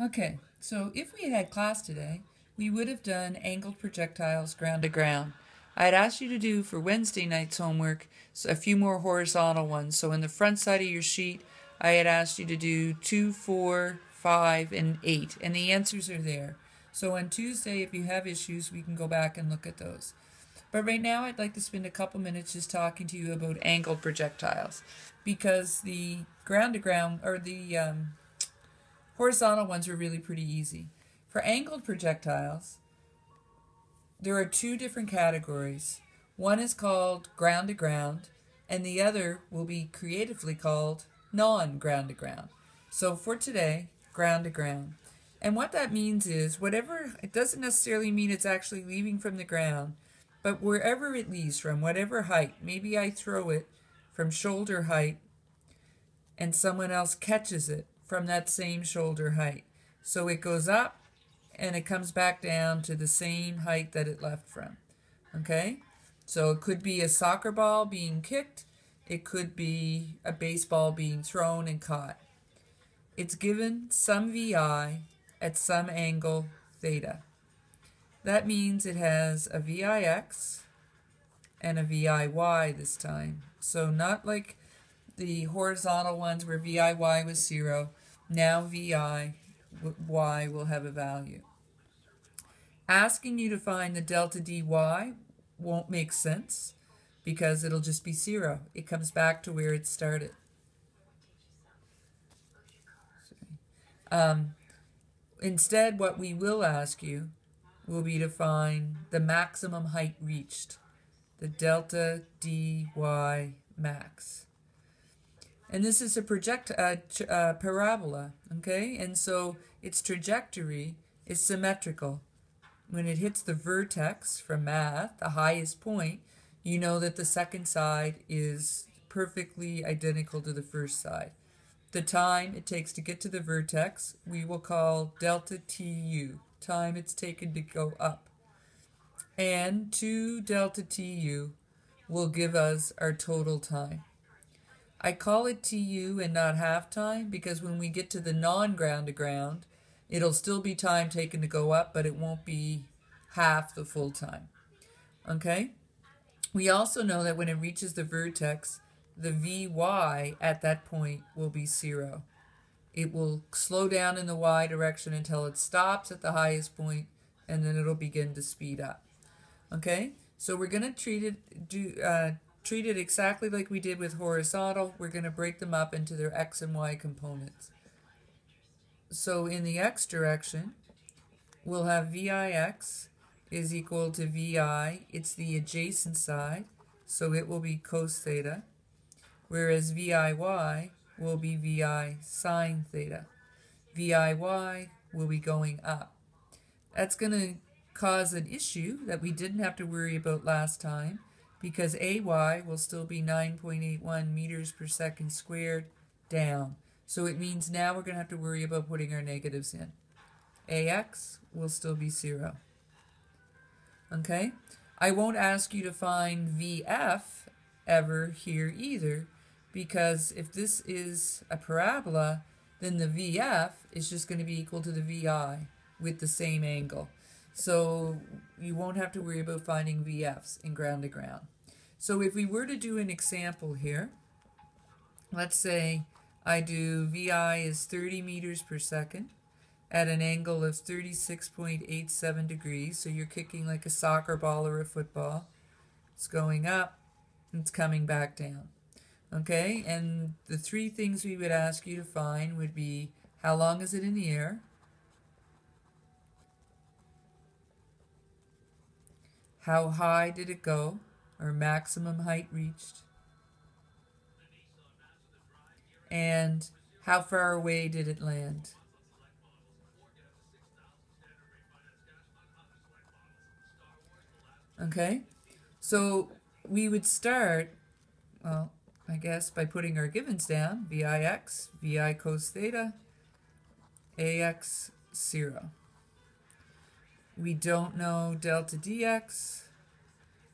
Okay, so if we had class today, we would have done angled projectiles ground to ground. I had asked you to do for Wednesday night's homework a few more horizontal ones. So in the front side of your sheet, I had asked you to do 2, 4, 5, and 8, and the answers are there. So on Tuesday, if you have issues, we can go back and look at those. But right now, I'd like to spend a couple minutes just talking to you about angled projectiles because the ground to ground or the um, horizontal ones are really pretty easy. For angled projectiles, there are two different categories. One is called ground to ground, and the other will be creatively called non ground to ground. So for today, ground to ground. And what that means is whatever, it doesn't necessarily mean it's actually leaving from the ground, but wherever it leaves from, whatever height, maybe I throw it from shoulder height and someone else catches it from that same shoulder height. So it goes up and it comes back down to the same height that it left from. Okay? So it could be a soccer ball being kicked, it could be a baseball being thrown and caught. It's given some VI at some angle theta. That means it has a VIX and a VIY this time. So not like the horizontal ones where VIY was zero. Now VI y will have a value. Asking you to find the delta dy won't make sense because it'll just be zero. It comes back to where it started. Um, instead, what we will ask you will be to find the maximum height reached, the delta dy max. And this is a project uh, uh, parabola, okay? And so its trajectory is symmetrical. When it hits the vertex from math, the highest point, you know that the second side is perfectly identical to the first side. The time it takes to get to the vertex, we will call delta TU, time it's taken to go up. And 2 delta TU will give us our total time. I call it TU and not half time because when we get to the non-ground to ground, it'll still be time taken to go up, but it won't be half the full time. Okay? We also know that when it reaches the vertex, the Vy at that point will be zero. It will slow down in the y direction until it stops at the highest point, and then it'll begin to speed up. Okay? So we're going to treat it, do, uh, treat it exactly like we did with horizontal. We're going to break them up into their x and y components. So in the x direction, we'll have VIX is equal to VI. It's the adjacent side, so it will be cos theta, whereas VIY will be VI sine theta. VIY will be going up. That's going to cause an issue that we didn't have to worry about last time because AY will still be 9.81 meters per second squared down. So it means now we're going to have to worry about putting our negatives in. AX will still be 0. Okay? I won't ask you to find VF ever here either because if this is a parabola, then the VF is just going to be equal to the VI with the same angle. So you won't have to worry about finding VFs in ground to ground. So if we were to do an example here, let's say I do VI is 30 meters per second at an angle of 36.87 degrees. So you're kicking like a soccer ball or a football. It's going up, it's coming back down. Okay, and the three things we would ask you to find would be how long is it in the air? How high did it go, or maximum height reached? And how far away did it land? Okay, so we would start, well, I guess by putting our givens down, VIX, VI cos theta, AX 0. We don't know delta dx.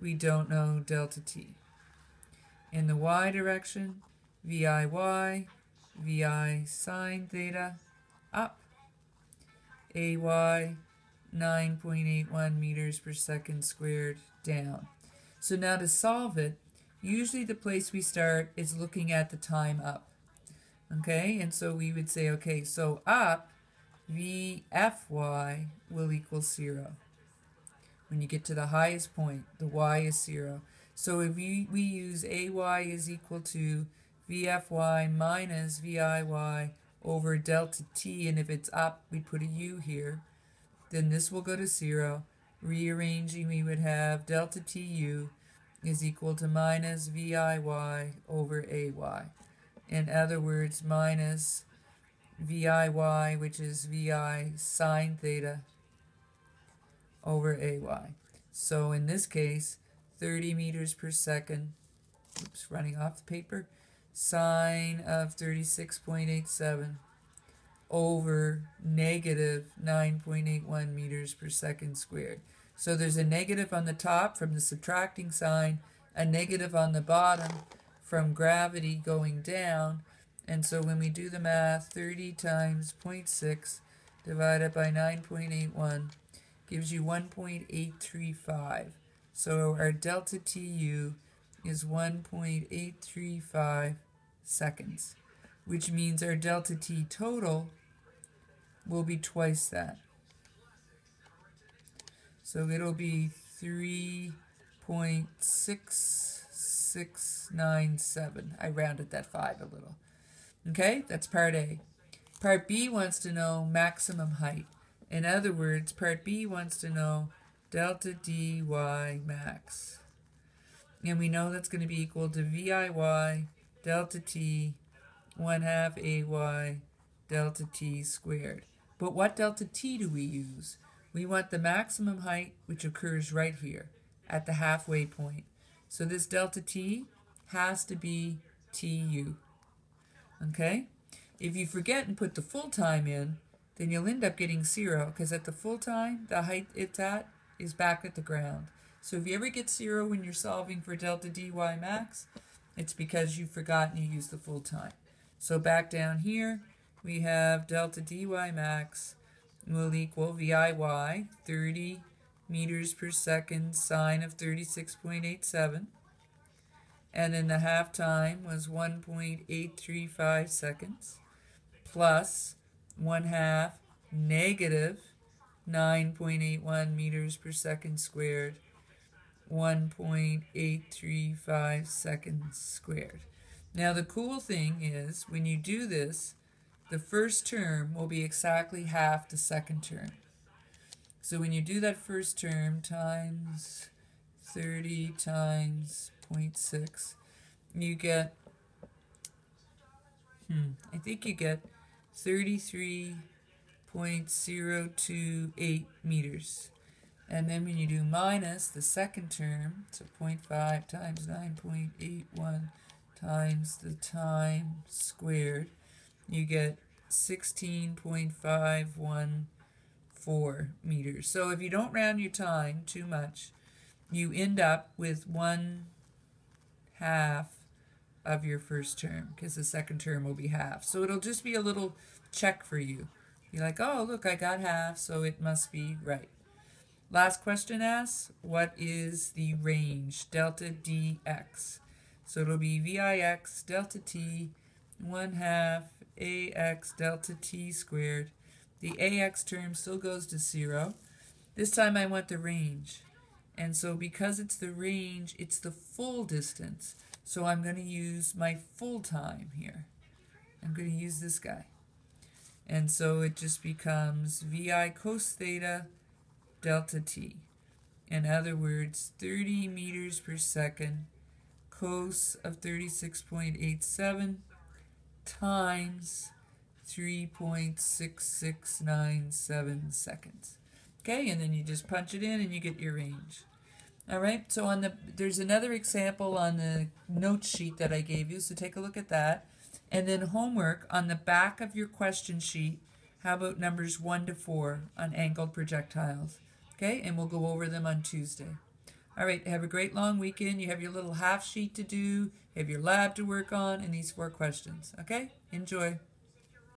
We don't know delta t. In the y direction, VIY, VI sine theta, up. AY 9.81 meters per second squared down. So now to solve it, usually the place we start is looking at the time up. Okay, and so we would say, okay, so up, VFY will equal 0. When you get to the highest point, the y is 0. So if we, we use AY is equal to VFY minus VIY over delta T, and if it's up, we put a U here, then this will go to 0. Rearranging, we would have delta TU is equal to minus VIY over AY. In other words, minus VIY, which is VI sine theta over AY. So in this case, 30 meters per second, oops, running off the paper, sine of 36.87 over negative 9.81 meters per second squared. So there's a negative on the top from the subtracting sign, a negative on the bottom from gravity going down. And so when we do the math, 30 times 0.6 divided by 9.81 gives you 1.835. So our delta TU is 1.835 seconds, which means our delta T total will be twice that. So it'll be 3.6697. I rounded that 5 a little. Okay, that's part A. Part B wants to know maximum height. In other words, part B wants to know delta dy max. And we know that's going to be equal to VIY delta t 1 half AY delta t squared. But what delta t do we use? We want the maximum height, which occurs right here at the halfway point. So this delta t has to be tu. Okay? If you forget and put the full time in, then you'll end up getting zero, because at the full time, the height it's at is back at the ground. So if you ever get zero when you're solving for delta dy max, it's because you've forgotten you use the full time. So back down here, we have delta dy max will equal VIY, 30 meters per second, sine of 36.87. And then the half time was 1.835 seconds, plus 1 half negative 9.81 meters per second squared, 1.835 seconds squared. Now the cool thing is, when you do this, the first term will be exactly half the second term. So when you do that first term times 30 times 0.6, you get, hmm, I think you get 33.028 meters. And then when you do minus the second term, so 0.5 times 9.81 times the time squared, you get 16.514 meters. So if you don't round your time too much, you end up with one half of your first term because the second term will be half. So it'll just be a little check for you. You're like, oh, look, I got half, so it must be right. Last question asks, what is the range, delta dx? So it'll be VIX delta t 1 half ax delta t squared. The ax term still goes to 0. This time I want the range. And so because it's the range, it's the full distance. So I'm going to use my full time here. I'm going to use this guy. And so it just becomes vi cos theta delta t. In other words, 30 meters per second cos of 36.87 times 3.6697 seconds. Okay, and then you just punch it in and you get your range. All right, so on the there's another example on the note sheet that I gave you, so take a look at that. And then homework on the back of your question sheet, how about numbers 1 to 4 on angled projectiles? Okay, and we'll go over them on Tuesday. All right, have a great long weekend. You have your little half sheet to do, you have your lab to work on, and these four questions. Okay? Enjoy.